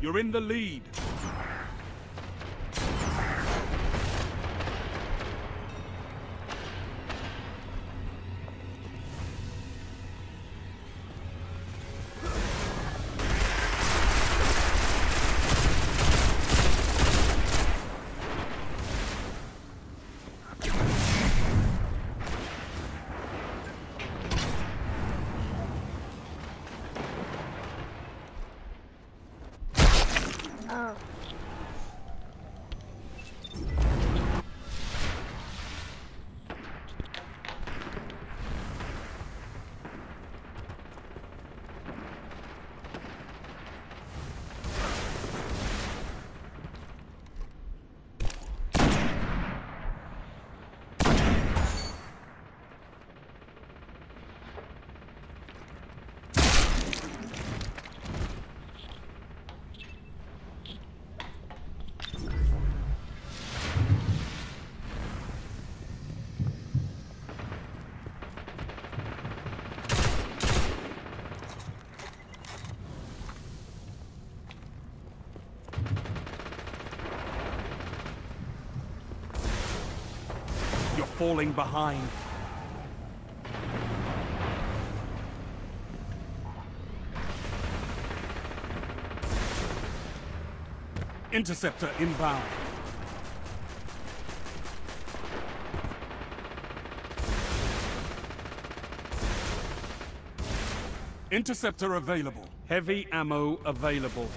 You're in the lead. Falling behind. Interceptor inbound. Interceptor available. Heavy ammo available.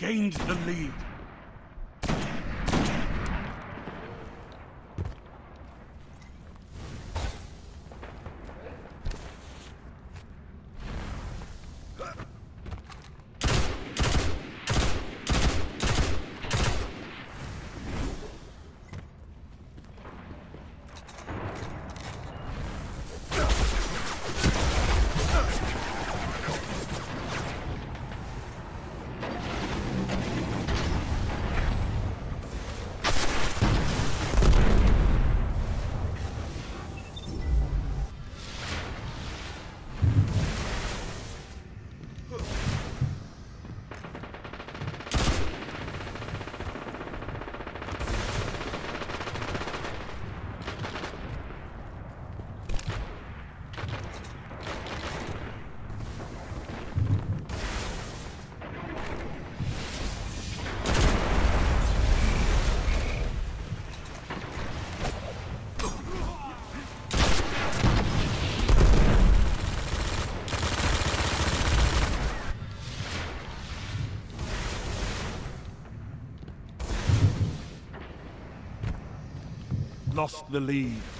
Gained the lead. Lost the lead.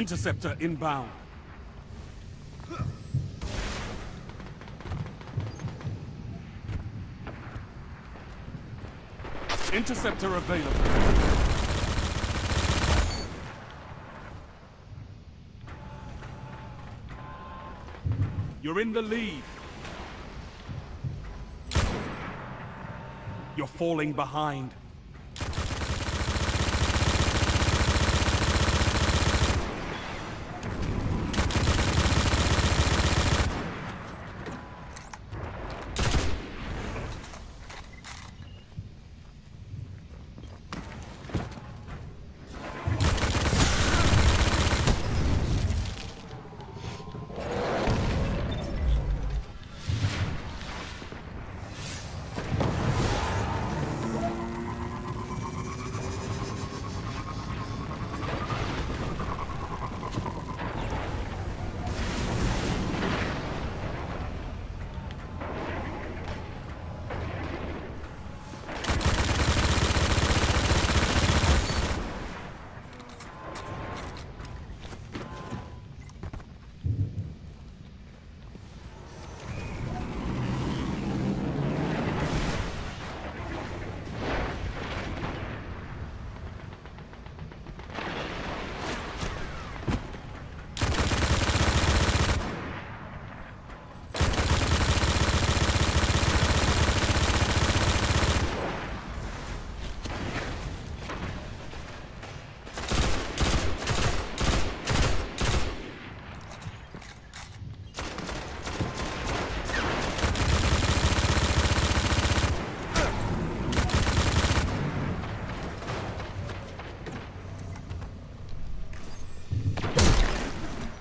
Interceptor inbound. Interceptor available. You're in the lead. You're falling behind.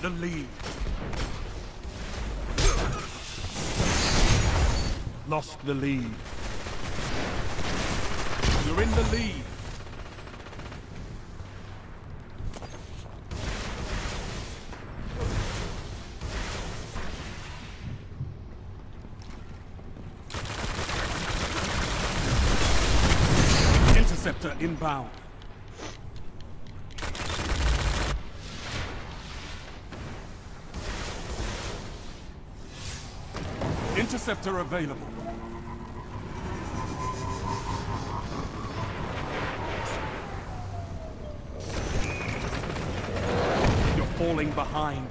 The lead. Lost the lead. You're in the lead. Interceptor inbound. Interceptor available. You're falling behind.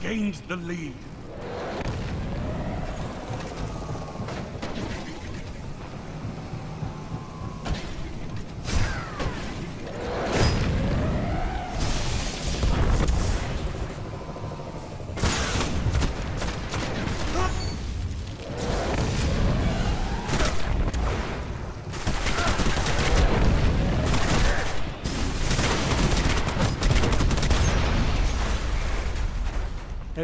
Gained the lead.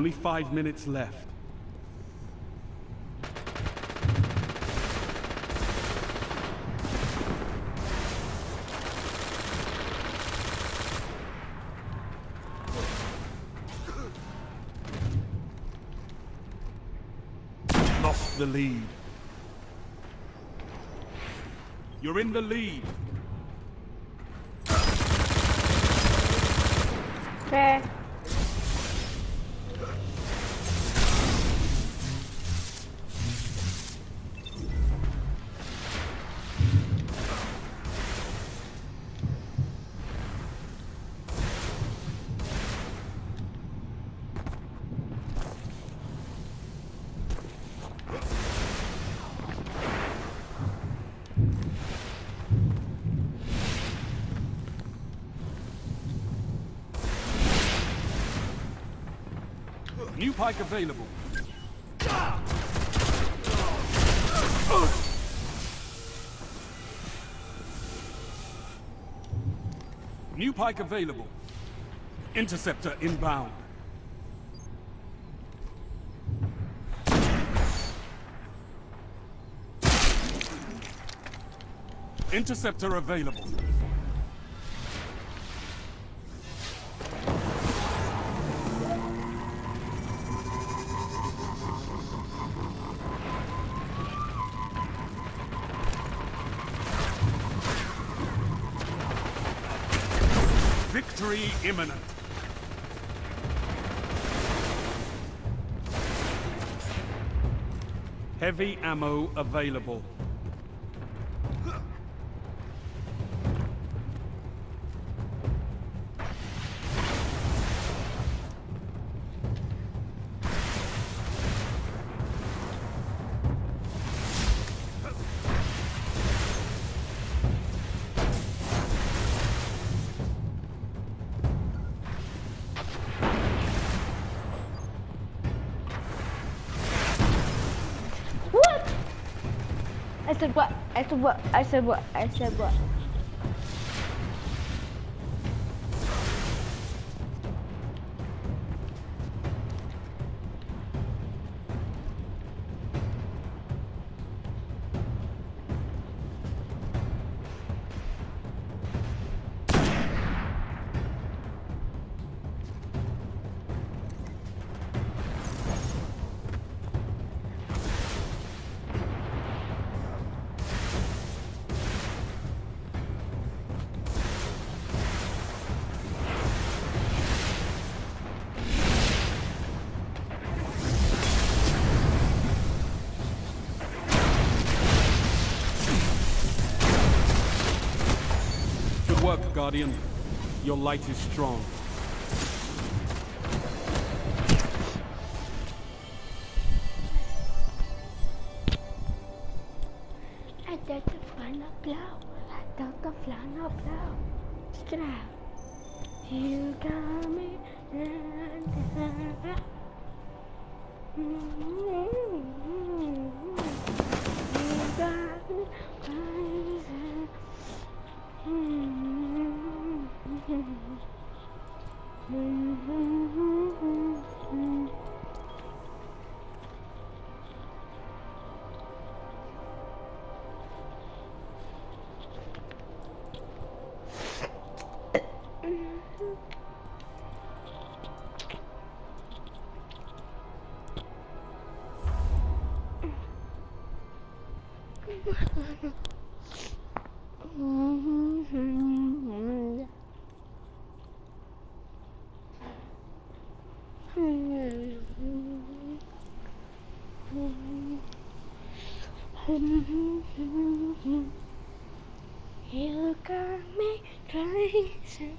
Only five minutes left. Lost the lead. You're in the lead. New pike available. New pike available. Interceptor inbound. Interceptor available. Victory imminent. Heavy ammo available. Said what? I said what? I said what? I said what? Guardian. Your light is strong. I the. I the. You got me. You got me crazy. You got me crazy.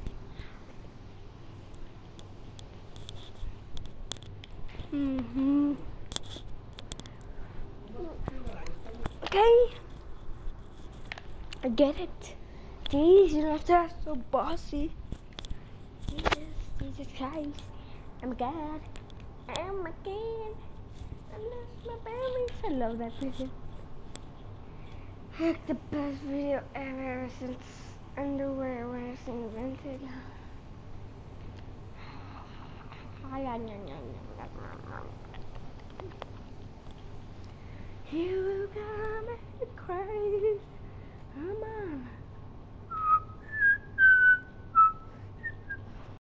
Mm-hmm. Okay. I get it. Jeez, you're not that so bossy. Jesus, Jesus Christ. I'm God. I'm a kid. I lost my berries. I love that video. Heck, the best video ever since underwear was invented. You got me crazy. Come on.